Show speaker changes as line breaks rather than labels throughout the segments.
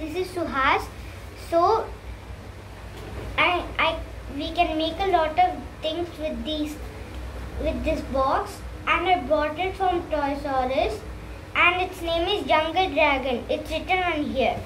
this is Suhaas. So I I we can make a lot of things with these with this box and I bought it from Toys R Us and its name is Jungle Dragon. It's written on here.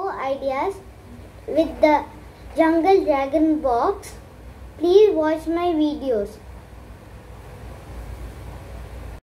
Lego ideas with the Jungle Dragon box. Please watch my videos.